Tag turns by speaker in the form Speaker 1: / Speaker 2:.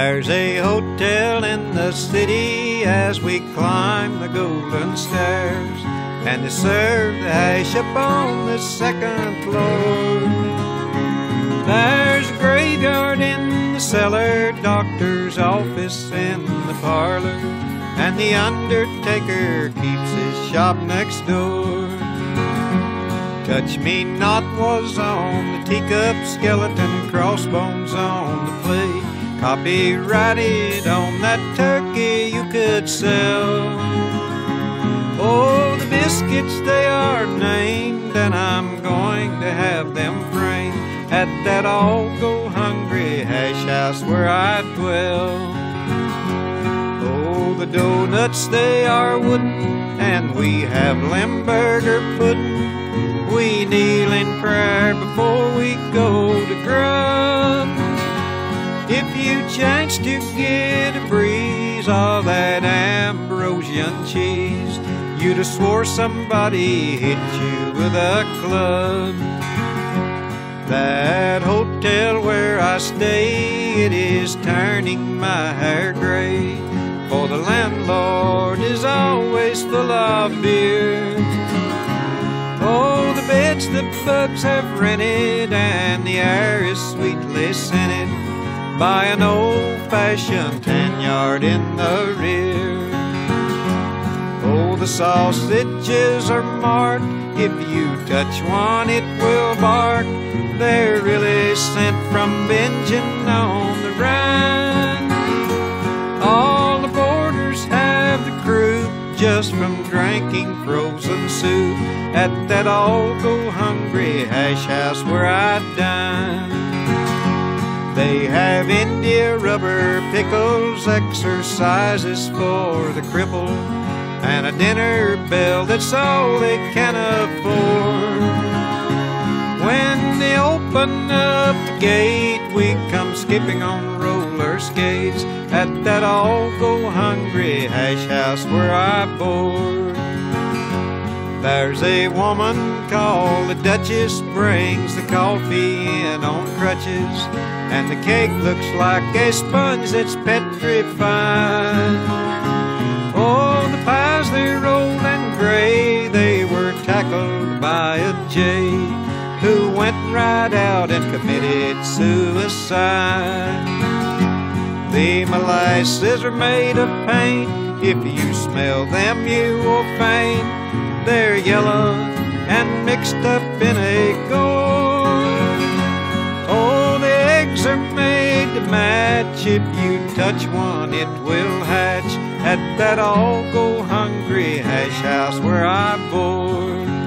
Speaker 1: There's a hotel in the city as we climb the golden stairs, and they serve the hash up on the second floor. There's a graveyard in the cellar, doctor's office in the parlor, and the undertaker keeps his shop next door. Touch Me Not was on the teacup skeleton, crossbones on the plate. Copyrighted on that turkey you could sell. Oh, the biscuits they are named, and I'm going to have them framed at that all go hungry hash house where I dwell. Oh, the donuts they are wooden, and we have Limburger pudding. We kneel in prayer before chance to get a breeze of that Ambrosian cheese, you'd have swore somebody hit you with a club. That hotel where I stay, it is turning my hair gray, for the landlord is always full of beer. Oh, the beds the bugs have rented, and the air is sweetly scented by an old-fashioned tan yard in the rear. Oh, the sausages are marked. If you touch one, it will bark. They're really sent from Bingen on the Rhine. All the boarders have the crew just from drinking frozen soup at that all go hungry hash house where I dine. They have India rubber pickles, exercises for the cripple, and a dinner bell that's all they can afford. When they open up the gate, we come skipping on roller skates at that all go hungry hash house where I board. There's a woman called the Duchess brings the coffee in on crutches, and the cake looks like a sponge that's petrified. Oh, the pies they're old and gray, they were tackled by a jay who went right out and committed suicide. The molasses are made of paint. If you smell them, you will faint. They're yellow and mixed up in a gourd. If you touch one, it will hatch at that all go hungry hash house where I board.